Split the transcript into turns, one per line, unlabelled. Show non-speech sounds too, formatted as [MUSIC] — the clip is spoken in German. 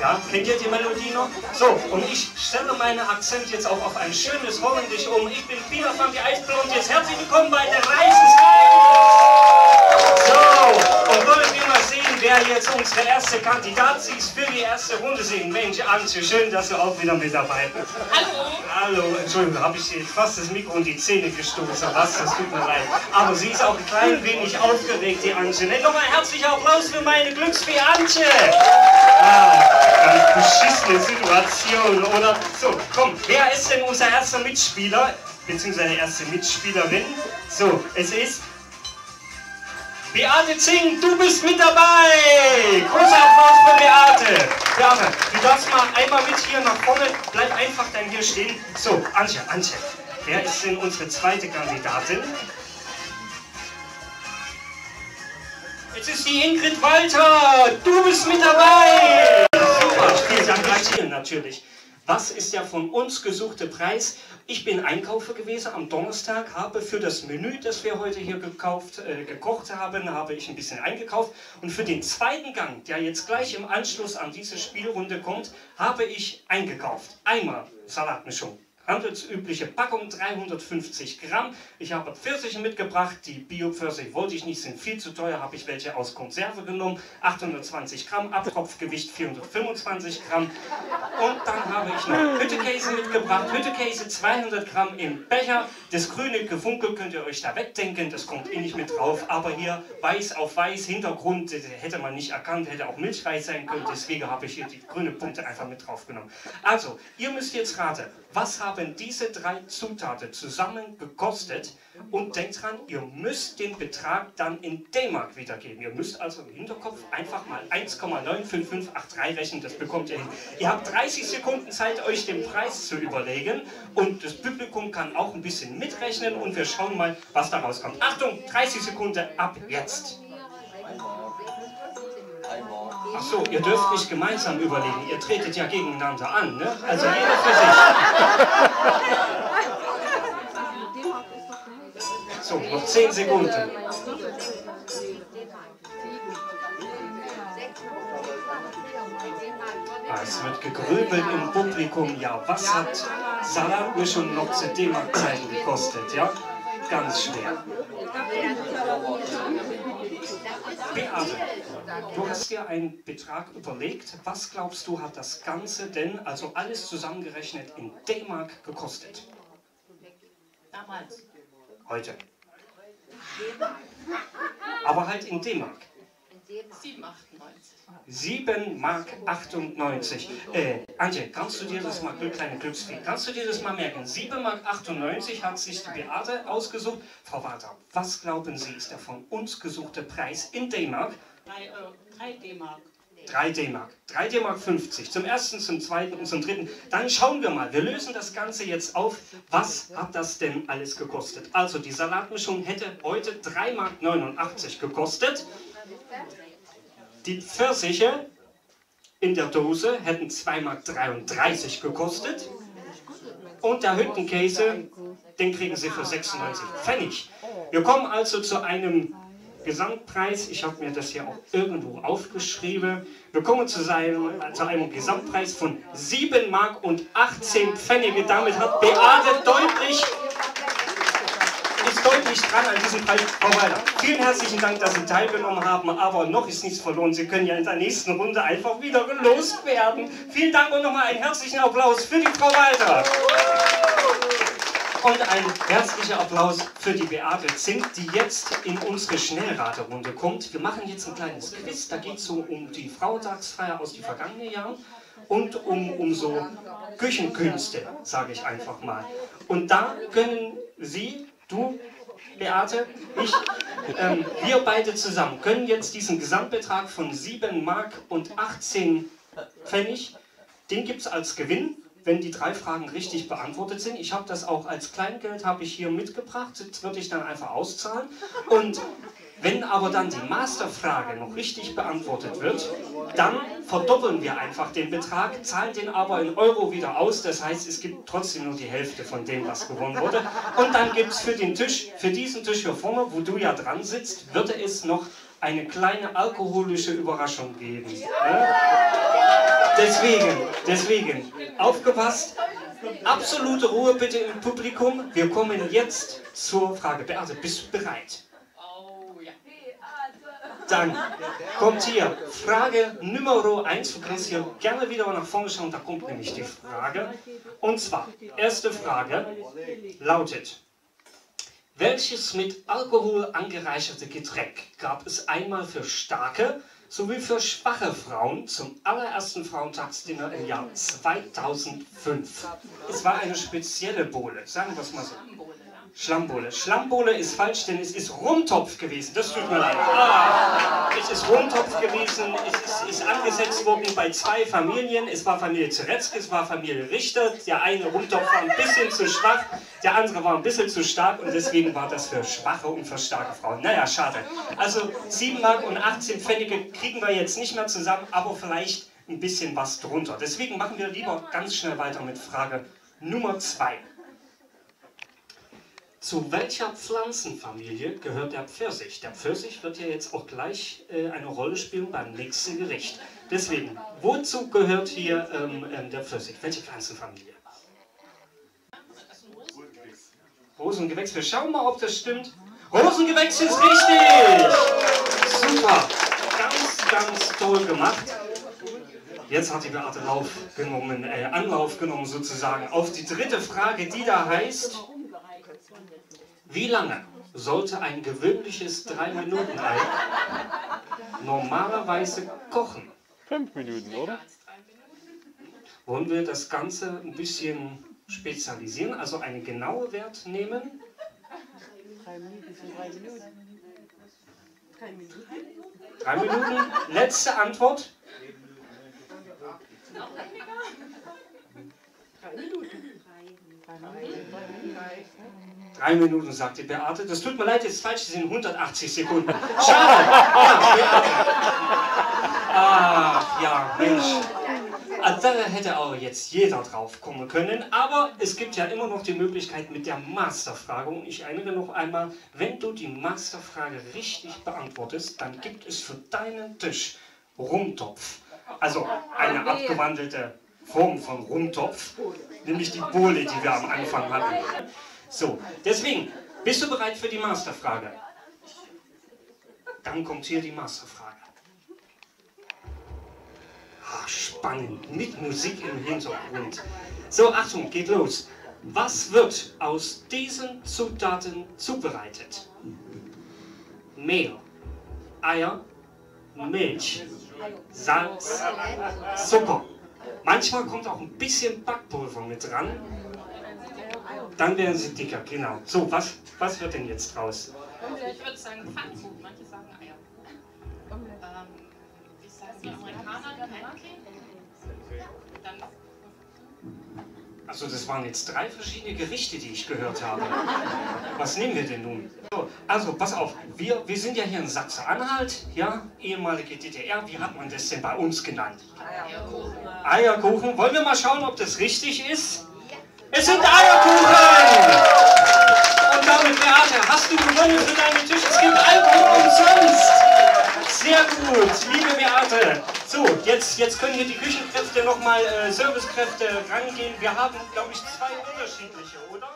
Ja, kennt ihr die Melodie noch? So, und ich stelle meinen Akzent jetzt auch auf ein schönes Holländisch um. Ich bin Pina van die Eisblond. Jetzt herzlich willkommen bei der Reisensheim. So, und sehen, wer jetzt unsere erste Kandidat ist für die erste Runde singen. Mensch, Antje, schön, dass du auch wieder mit dabei bist.
Hallo.
Hallo, Entschuldigung, habe ich jetzt fast das Mikro in die Zähne gestoßen. Was, das tut mir leid. Aber sie ist auch ein klein wenig aufgeregt, die Antje. Nochmal herzlichen Applaus für meine Glücksfee Antje. Ah, ganz beschissene Situation, oder? So, komm, wer ist denn unser erster Mitspieler? Beziehungsweise erste Mitspielerin? So, es ist Beate Zing, du bist mit dabei! Großer Applaus für Beate! Beate, du darfst mal einmal mit hier nach vorne, bleib einfach dann hier stehen. So, Antje, Antje, wer ist denn unsere zweite Kandidatin? Jetzt ist die Ingrid Walter, du bist mit dabei! Super, vielen Dank, natürlich. Was ist der von uns gesuchte Preis? Ich bin Einkaufer gewesen am Donnerstag, habe für das Menü, das wir heute hier gekauft, äh, gekocht haben, habe ich ein bisschen eingekauft. Und für den zweiten Gang, der jetzt gleich im Anschluss an diese Spielrunde kommt, habe ich eingekauft. Einmal Salatmischung, handelsübliche Packung 350 Gramm. Ich habe Pfirsiche mitgebracht, die Bio-Pfirsich wollte ich nicht, sind viel zu teuer, habe ich welche aus Konserve genommen. 820 Gramm, Abtropfgewicht 425 Gramm. Und dann habe ich noch Hüttekäse mitgebracht, Hüttekäse 200 Gramm im Becher. Das grüne Gefunkel könnt ihr euch da wegdenken, das kommt eh nicht mit drauf. Aber hier weiß auf weiß, Hintergrund äh, hätte man nicht erkannt, hätte auch Milchreis sein können. Deswegen habe ich hier die grünen Punkte einfach mit drauf genommen. Also, ihr müsst jetzt raten, was haben diese drei Zutaten zusammen gekostet? Und denkt dran, ihr müsst den Betrag dann in D-Mark wiedergeben. Ihr müsst also im Hinterkopf einfach mal 1,95583 rechnen, das bekommt ihr hin. Ihr habt 30 Sekunden Zeit, euch den Preis zu überlegen. Und das Publikum kann auch ein bisschen mitrechnen und wir schauen mal, was da rauskommt. Achtung, 30 Sekunden ab jetzt. Ach so, ihr dürft nicht gemeinsam überlegen. Ihr tretet ja gegeneinander an, ne? Also jeder für sich. So, noch 10 Sekunden. Ah, es wird gegrübelt im Publikum. Ja, was hat Salatmischung noch zu D-Mark-Zeiten gekostet? Ja, ganz schwer. Beate, du hast dir einen Betrag überlegt. Was glaubst du, hat das Ganze denn, also alles zusammengerechnet, in D-Mark gekostet?
Damals.
Heute. Aber halt in D-Mark.
7,98.
7 Mark 98. Äh, Antje, kannst du dir das mal, kleine Glücksfee, kannst du dir das mal merken? 7 Mark 98 hat sich die Beate ausgesucht. Frau Walter, was glauben Sie, ist der von uns gesuchte Preis in D-Mark?
3 Euro. 3 D-Mark.
3 D-Mark. 3 D-Mark 50. Zum ersten, zum zweiten und zum dritten. Dann schauen wir mal. Wir lösen das Ganze jetzt auf. Was hat das denn alles gekostet? Also die Salatmischung hätte heute 3 Mark 89 gekostet. Die Pfirsiche in der Dose hätten 2 Mark 33 gekostet. Und der Hüttenkäse, den kriegen Sie für 96 Pfennig. Wir kommen also zu einem Gesamtpreis, ich habe mir das hier auch irgendwo aufgeschrieben, wir kommen zu, seinem, zu einem Gesamtpreis von 7 Mark und 18 Pfennige. Damit hat Beate deutlich, ist deutlich dran an diesem Preis. Frau Weiler, vielen herzlichen Dank, dass Sie teilgenommen haben, aber noch ist nichts verloren. Sie können ja in der nächsten Runde einfach wieder gelost werden. Vielen Dank und nochmal einen herzlichen Applaus für die Frau Walter. Und ein herzlicher Applaus für die Beate Zink, die jetzt in unsere Schnellraterunde kommt. Wir machen jetzt ein kleines Quiz, da geht es so um die Frauentagsfeier aus den vergangenen Jahren und um, um so Küchenkünste, sage ich einfach mal. Und da können Sie, du, Beate, ich, ähm, wir beide zusammen können jetzt diesen Gesamtbetrag von 7 Mark und 18 Pfennig, den gibt es als Gewinn wenn die drei Fragen richtig beantwortet sind. Ich habe das auch als Kleingeld habe ich hier mitgebracht. Das würde ich dann einfach auszahlen. Und wenn aber dann die Masterfrage noch richtig beantwortet wird, dann verdoppeln wir einfach den Betrag, zahlen den aber in Euro wieder aus. Das heißt, es gibt trotzdem nur die Hälfte von dem, was gewonnen wurde. Und dann gibt es für den Tisch, für diesen Tisch hier vorne, wo du ja dran sitzt, würde es noch eine kleine alkoholische Überraschung geben. Ne? Deswegen, deswegen, aufgepasst, absolute Ruhe bitte im Publikum. Wir kommen jetzt zur Frage. Beate, bist du bereit? Dann kommt hier Frage Nummer 1. Du kannst hier gerne wieder nach vorne schauen, da kommt nämlich die Frage. Und zwar, erste Frage lautet, welches mit Alkohol angereicherte Getränk gab es einmal für starke sowie für schwache Frauen zum allerersten Frauentagsdinner im Jahr 2005? Es war eine spezielle Bohle, sagen wir es mal so. Schlammbohle. Schlammbohle ist falsch, denn es ist Rumtopf gewesen. Das tut mir leid. Es ist Rumtopf gewesen. Es ist, ist, angesetzt worden bei zwei Familien. Es war Familie Zeretzky, es war Familie Richter. Der eine Rumtopf war ein bisschen zu schwach, der andere war ein bisschen zu stark und deswegen war das für schwache und für starke Frauen. Naja, schade. Also 7 Mark und 18 Pfennige kriegen wir jetzt nicht mehr zusammen, aber vielleicht ein bisschen was drunter. Deswegen machen wir lieber ganz schnell weiter mit Frage Nummer 2. Zu welcher Pflanzenfamilie gehört der Pfirsich? Der Pfirsich wird ja jetzt auch gleich äh, eine Rolle spielen beim nächsten Gericht. Deswegen, wozu gehört hier ähm, ähm, der Pfirsich? Welche Pflanzenfamilie? Rosengewächs. Wir schauen mal, ob das stimmt. Rosengewächs ist richtig! Super! Ganz, ganz toll gemacht. Jetzt hat die Beate Lauf genommen, äh, Anlauf genommen sozusagen auf die dritte Frage, die da heißt, wie lange sollte ein gewöhnliches 3-Minuten-Ei normalerweise kochen?
Fünf Minuten, oder?
Wollen wir das Ganze ein bisschen spezialisieren, also einen genauen Wert nehmen?
Drei Minuten sind drei Minuten. Drei Minuten?
Drei Minuten. Letzte Antwort.
Drei Minuten. Drei Minuten.
Drei Minuten, sagt die Beate. Das tut mir leid, jetzt falsch, es sind 180 Sekunden. [LAUGHS] Schade. Beate. Ach, ja, Mensch. Also da hätte auch jetzt jeder drauf kommen können. Aber es gibt ja immer noch die Möglichkeit mit der Masterfrage. Und ich erinnere noch einmal, wenn du die Masterfrage richtig beantwortest, dann gibt es für deinen Tisch Rumtopf. Also eine abgewandelte Form von Rumtopf, nämlich die Bohle, die wir am Anfang hatten. So, deswegen, bist du bereit für die Masterfrage? Dann kommt hier die Masterfrage. Ah, spannend, mit Musik im Hintergrund. So, Achtung, geht los. Was wird aus diesen Zutaten zubereitet? Mehl, Eier, Milch, Salz, Zucker. Manchmal kommt auch ein bisschen Backpulver mit dran. Dann werden sie dicker, genau. So, was, was wird denn jetzt draus?
Ich würde sagen Pfannkuchen, manche sagen Eier. Ähm, wie sagen die Amerikaner? Pancake? Dann
Also das waren jetzt drei verschiedene Gerichte, die ich gehört habe. Was nehmen wir denn nun? So, also pass auf, wir, wir sind ja hier in Sachsen-Anhalt, ja, ehemalige DDR. Wie hat man das denn bei uns genannt? Eierkuchen. Wollen wir mal schauen, ob das richtig ist? Es sind Eierkuchen! Und damit, Beate, hast du gewonnen für deinen Tisch. Es gibt Alkohol umsonst. Sehr gut, liebe Beate. So, jetzt, jetzt können hier die Küchenkräfte nochmal, äh, Servicekräfte rangehen. Wir haben, glaube ich, zwei unterschiedliche, oder?